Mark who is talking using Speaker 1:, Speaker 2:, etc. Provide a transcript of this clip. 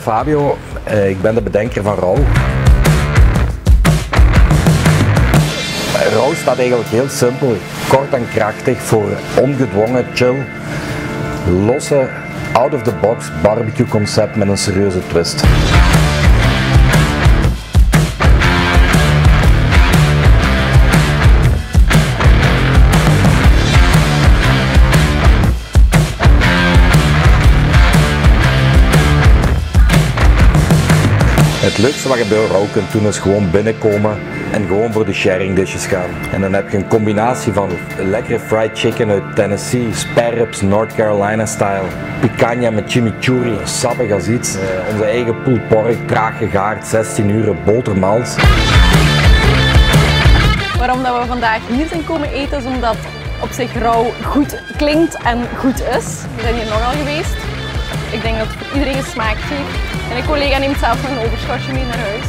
Speaker 1: Fabio, eh, ik ben de bedenker van Rauw. Rauw staat eigenlijk heel simpel, kort en krachtig voor ongedwongen, chill, losse, out-of-the-box barbecue concept met een serieuze twist. Het leukste wat bij Rauw kunt doen is gewoon binnenkomen en gewoon voor de sharing dishes gaan. En dan heb je een combinatie van lekkere fried chicken uit Tennessee, spare ribs North Carolina style, picanha met chimichurri, sappig als iets, eh, onze eigen pulled pork, traag gegaard, 16 uur, botermals.
Speaker 2: Waarom dat we vandaag hier zijn komen eten is omdat op zich rauw goed klinkt en goed is. We zijn hier nogal geweest. Ik denk dat het iedereen gesmaakt heeft. En een collega neemt zelf een overschotje mee naar huis.